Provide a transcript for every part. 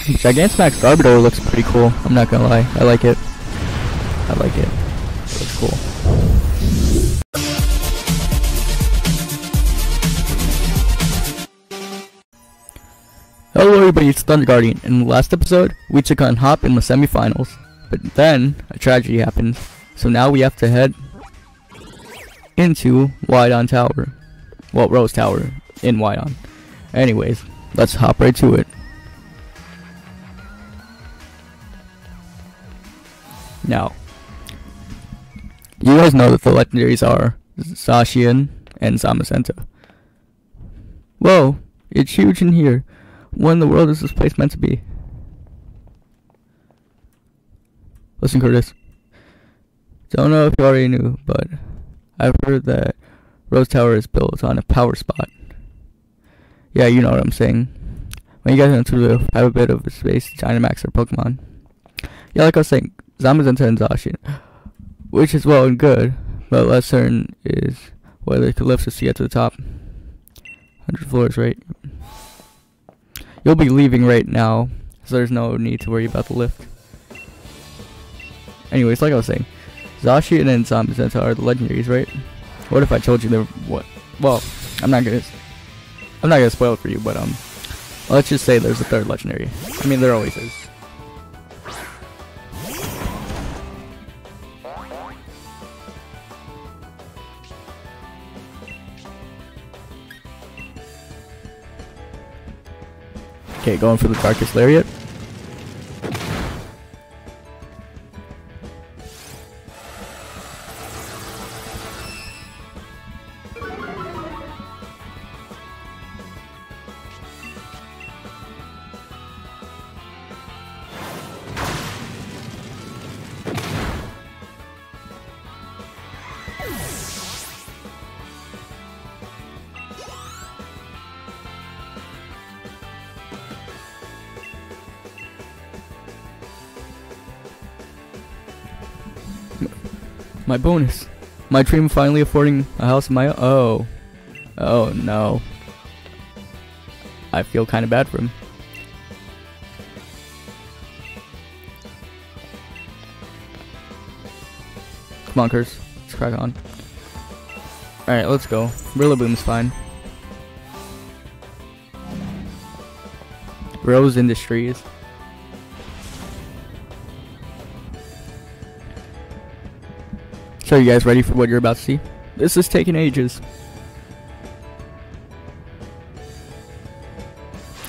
Gigantamax Garbodor looks pretty cool. I'm not gonna lie. I like it. I like it. It looks cool. Hello everybody, it's Thunder Guardian. In the last episode, we took on Hop in the semifinals. But then, a tragedy happened. So now we have to head into Wyndon Tower. Well, Rose Tower in Wyndon. Anyways, let's hop right to it. Now, you guys know that the legendaries are Zacian and Zamazenta. Whoa, it's huge in here. What in the world is this place meant to be? Listen, Curtis. Don't know if you already knew, but I've heard that Rose Tower is built on a power spot. Yeah, you know what I'm saying. When you guys into the have a bit of a space, Dynamax or Pokemon. Yeah, like I was saying, Zamazenta and Zacian. Which is well and good, but less certain is whether it could lift us to get to the top. 100 floors, right? You'll be leaving right now, so there's no need to worry about the lift. Anyways, like I was saying, Zacian and Zamazenta are the legendaries, right? What if I told you they're what? Well, I'm not gonna. I'm not gonna spoil it for you, but um, let's just say there's a third legendary. I mean, there always is. Okay, going for the Darkest Lariat. My bonus. My dream of finally affording a house of my own. Oh. Oh no. I feel kind of bad for him. Come on, Curse. Let's crack on. Alright, let's go. Rillaboom's fine. Rose Industries. So you guys ready for what you're about to see? This is taking ages.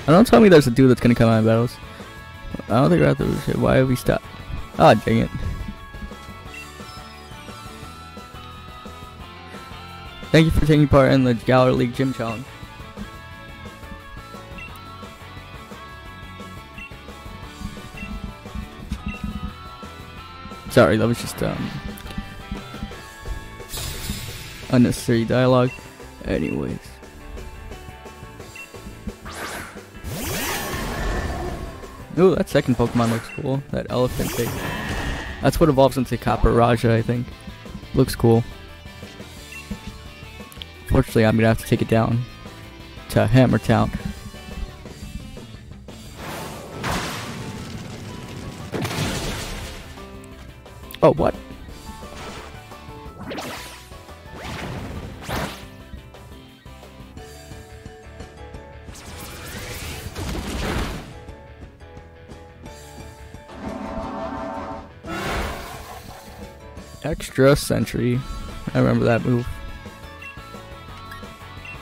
And don't tell me there's a dude that's gonna come out of battles. I don't think we're shit. Why have we stopped? Ah, dang it. Thank you for taking part in the Galar League Gym Challenge. Sorry, that was just um unnecessary dialogue. Anyways. Ooh, that second Pokemon looks cool. That elephant thing. That's what evolves into Copperajah, I think. Looks cool. Fortunately, I'm gonna have to take it down to Hammer Town. Oh, what? Extrasensory. I remember that move.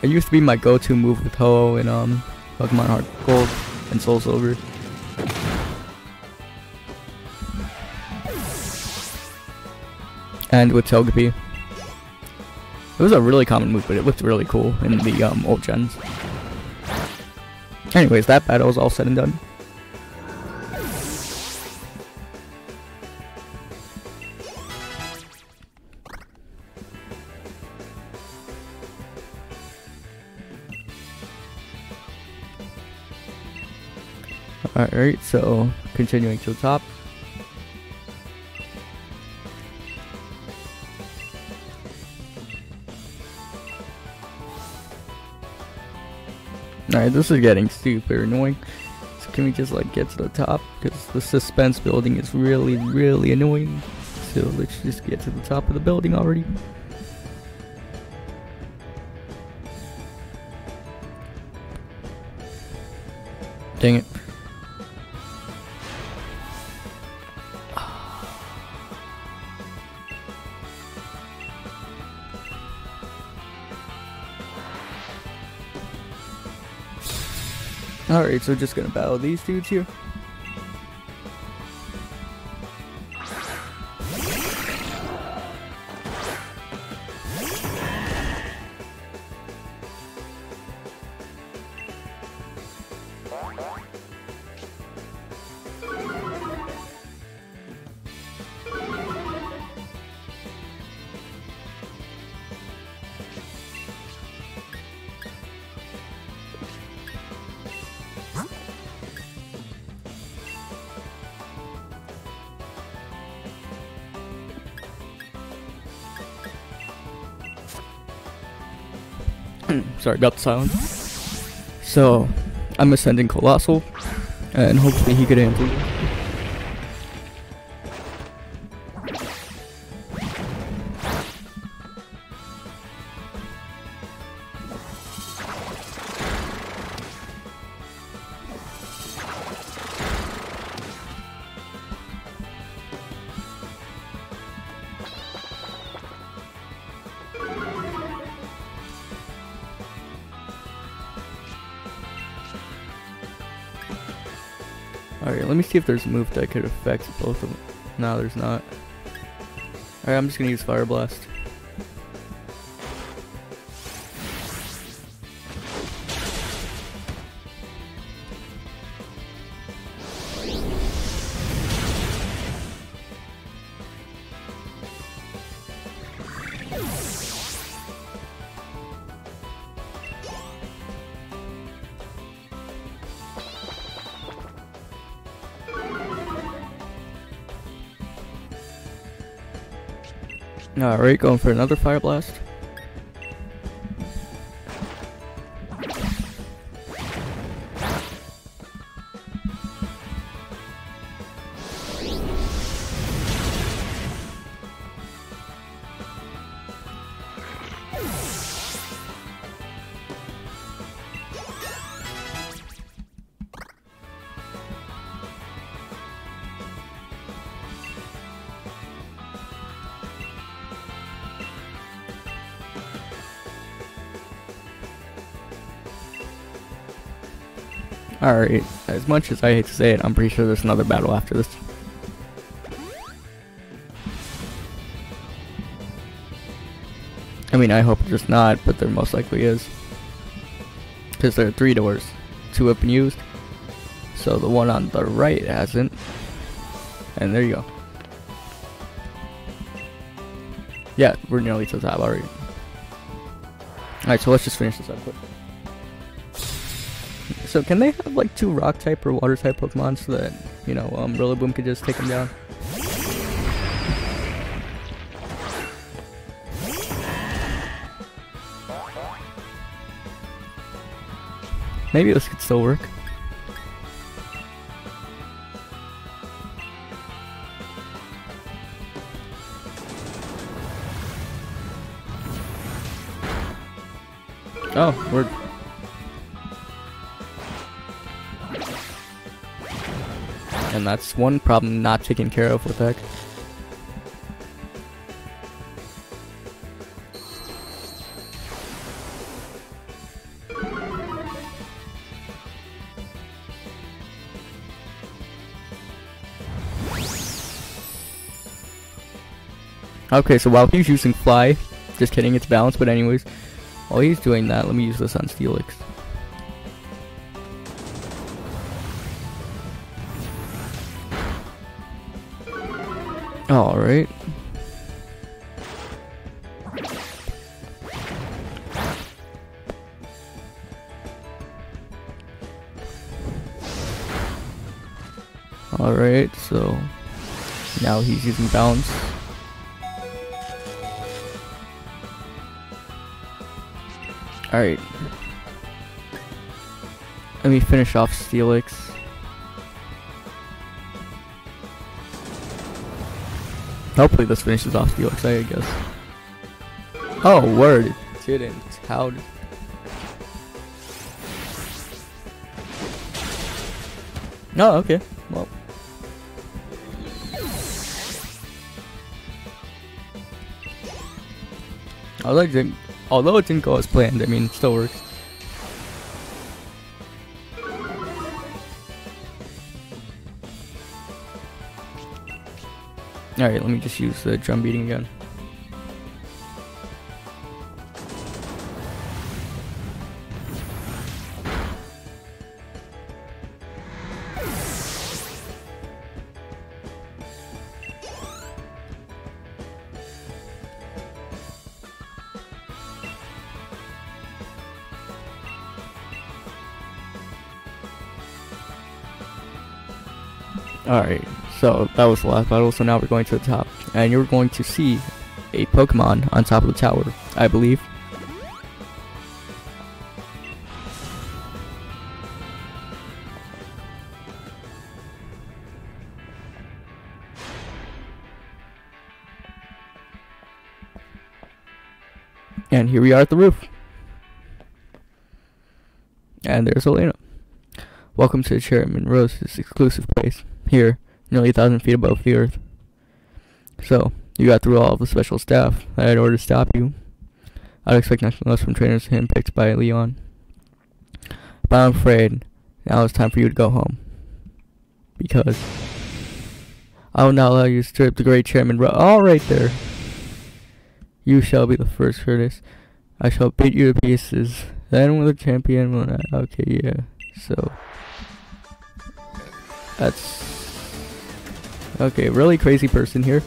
It used to be my go-to move with Ho in um Pokemon Heart Gold and Soul Silver. And with Togepi. It was a really common move, but it looked really cool in the um, old gens. Anyways, that battle was all said and done. Alright, so continuing to the top. Alright, this is getting super annoying. It's can we just like get to the top? Because the suspense building is really, really annoying. So let's just get to the top of the building already. Alright, so just gonna battle these dudes here. Sorry about the silence. So, I'm ascending Coalossal, and hopefully he could answer. If there's a move that could affect both of them. No, there's not. Alright, I'm just gonna use Fire Blast. Alright, going for another Fire Blast. Alright, as much as I hate to say it, I'm pretty sure there's another battle after this. I mean, I hope there's not, but there most likely is. Because there are three doors. Two have been used. So the one on the right hasn't. And there you go. Yeah, we're nearly to the top already. Alright, so let's just finish this up quick. So can they have like two rock type or water type Pokemon so that, you know, um, Rillaboom could just take them down? Maybe this could still work. Oh, we're And that's one problem not taken care of with that. Okay, so while he's using Fly, just kidding, it's balanced, but anyways, while he's doing that, let me use this on Alright. Alright, so now he's using bounce. Alright. Let me finish off Steelix. Hopefully this finishes off the Felix, I guess. Oh, word. It didn't. How did... Oh, okay. Well. Although it didn't, although it didn't go as planned, I mean, it still works. Alright, let me just use the drum beating again. That was the last battle, so now we're going to the top. And you're going to see a Pokemon on top of the tower, I believe. And here we are at the roof. And there's Oleana. Welcome to Chairman Rose's exclusive place, here, nearly a thousand feet above the earth. So, you got through all of the special staff that I had ordered to stop you. I'd expect nothing less from trainers handpicked by Leon. But I'm afraid now it's time for you to go home. Because I will not allow you to strip the great Chairman Rose. All oh, right there. You shall be the first, Curtis. I shall beat you to pieces. Then with a champion will not. Okay, yeah. So that's okay. Really crazy person here.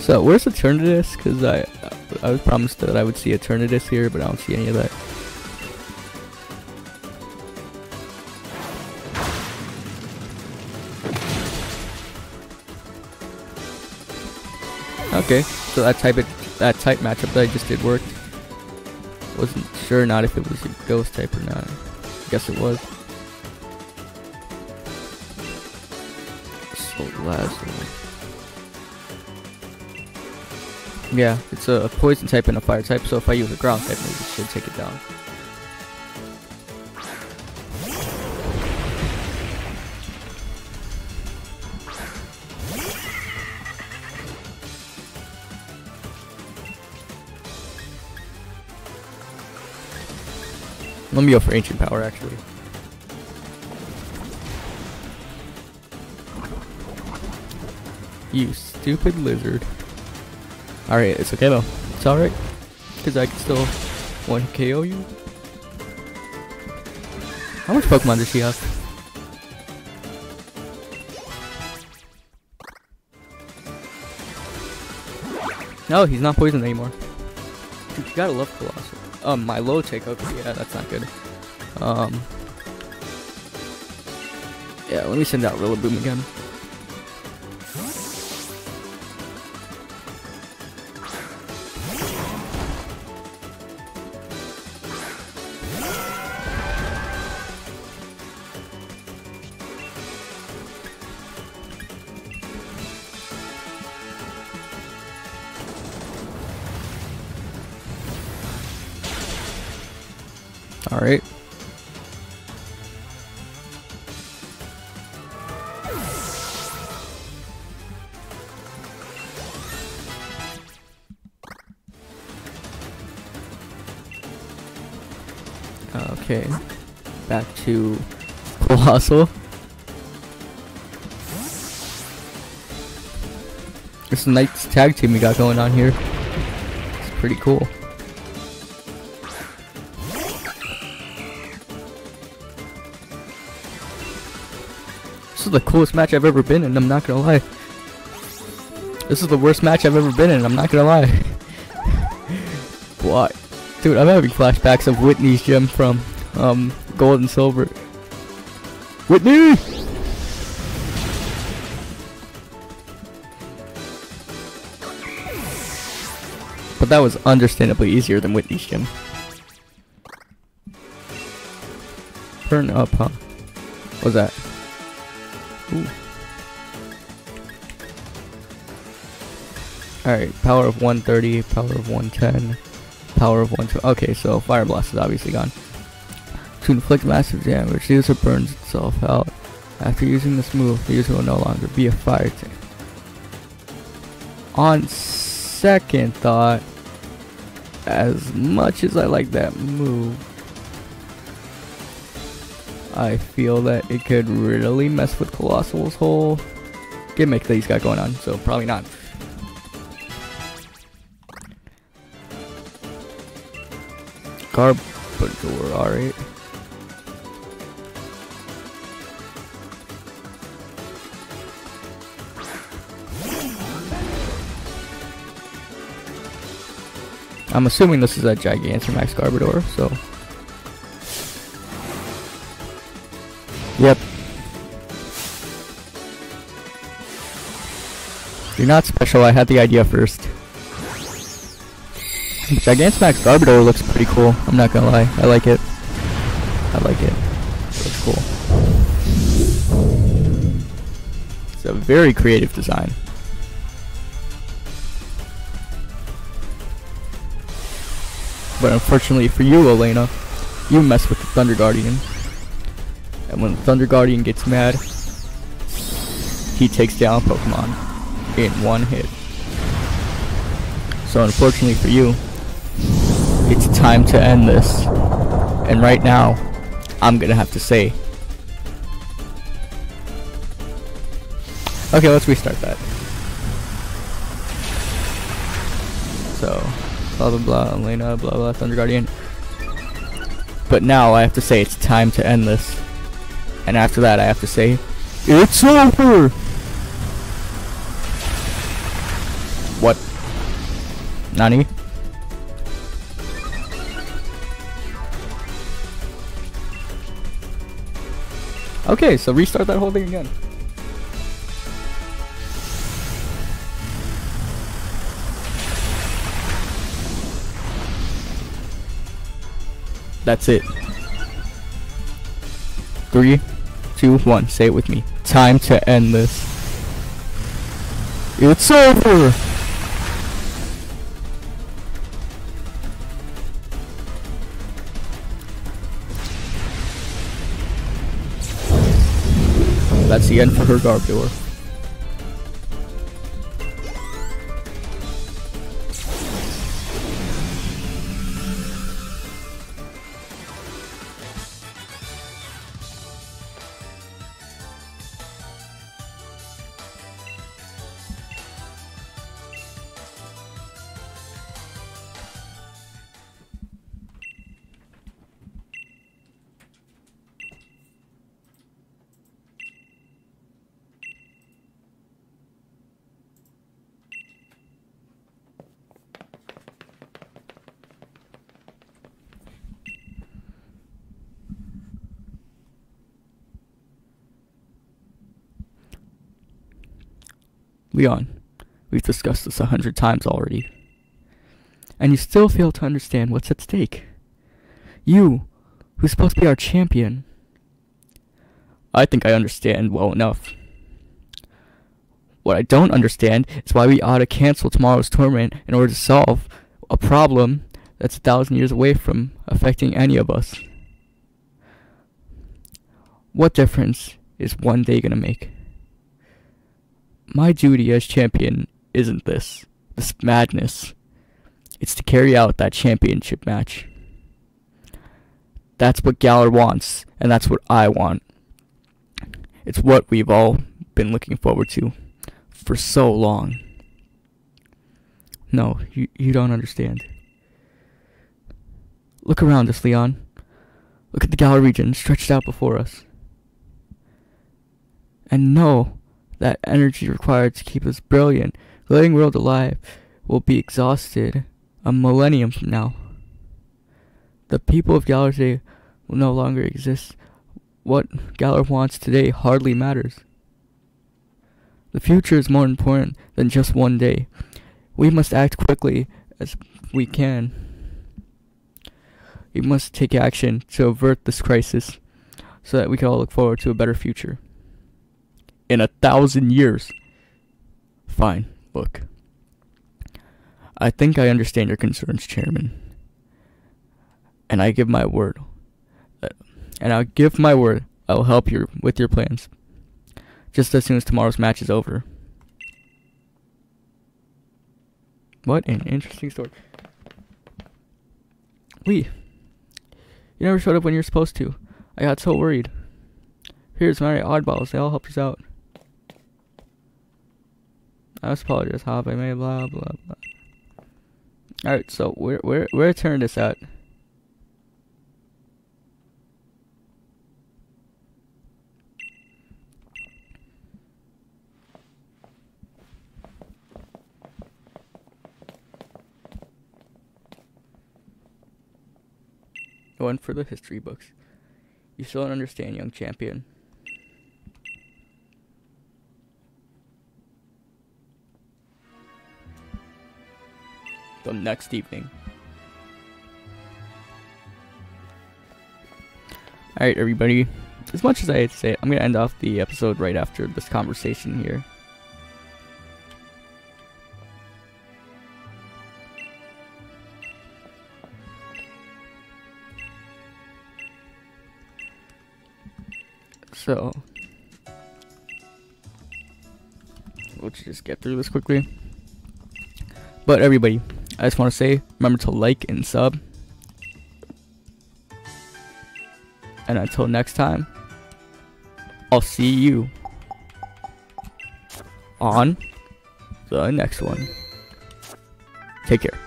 So where's Eternatus? Because I I was promised that I would see Eternatus here, but I don't see any of that. Okay, so that type of that type matchup that I just did worked. Wasn't sure not if it was a ghost type or not. Guess it was. So last one. Yeah, it's a poison type and a fire type, so if I use a ground type, maybe it should take it down. Let me go for ancient power, actually. You stupid lizard. Alright, it's okay though. It's alright. Because I can still 1 KO you. How much Pokemon does she have? No, he's not poisoned anymore. Dude, you gotta love Coalossal. Um, my low take. Okay, yeah, that's not good. Um, yeah, let me send out Rillaboom again. Alright. Okay. Back to Coalossal. This nice tag team we got going on here. It's pretty cool. Is the coolest match I've ever been in, I'm not gonna lie. This is the worst match I've ever been in, I'm not gonna lie. what? Dude, I'm having flashbacks of Whitney's gym from um, Gold and Silver. Whitney! But that was understandably easier than Whitney's gym. Turn up, huh? What's that? Ooh. Alright, power of 130, power of 110, power of 120. Okay, so Fire Blast is obviously gone. To inflict massive damage, the user burns itself out. After using this move, the user will no longer be a fire tank. On second thought, as much as I like that move, I feel that it could really mess with Coalossal's whole gimmick that he's got going on, so probably not. Garbodor, alright. I'm assuming this is a Gigantamax Garbodor, so... You're not special, I had the idea first. Gigantamax Garbodor looks pretty cool, I'm not gonna lie. I like it. I like it. It looks cool. It's a very creative design. But unfortunately for you, Oleana, you mess with the Thunder Guardian. And when the Thunder Guardian gets mad, he takes down Pokemon in one hit. So unfortunately for you, it's time to end this. And right now, I'm gonna have to say. Okay, let's restart that. So, blah blah blah, Oleana, blah blah, Thunder Guardian. But now I have to say it's time to end this. And after that I have to say, it's over! Nani? Okay, so restart that whole thing again. That's it. Three, two, one. Say it with me. Time to end this. It's over! That's the end for her Garbodor. Leon, we've discussed this a hundred times already. And you still fail to understand what's at stake. You, who's supposed to be our champion. I think I understand well enough. What I don't understand is why we ought to cancel tomorrow's tournament in order to solve a problem that's a thousand years away from affecting any of us. What difference is one day gonna make? My duty as champion isn't this, this madness. It's to carry out that championship match. That's what Galar wants, and that's what I want. It's what we've all been looking forward to for so long. No, you, you don't understand. Look around us, Leon. Look at the Galar region stretched out before us. And know that energy required to keep us brilliant, glowing world alive will be exhausted a millennium from now. The people of Galar will no longer exist. What Galar wants today hardly matters. The future is more important than just one day. We must act quickly as we can. We must take action to avert this crisis so that we can all look forward to a better future. In a thousand years. Fine, look. I think I understand your concerns, Chairman. And I give my word. That, and I'll give my word I will help you with your plans. Just as soon as tomorrow's match is over. What an interesting story. Lee, you never showed up when you're supposed to. I got so worried. Here's my oddballs. They all helped us out. I apologize, Hop. I made blah blah blah. Alright, so where where where turn this at? One for the history books. You still don't understand, young champion. Next evening. Alright, everybody. As much as I hate to say it, I'm going to end off the episode right after this conversation here. So, let's just get through this quickly. But everybody, I just want to say, remember to like and sub. And until next time, I'll see you on the next one. Take care.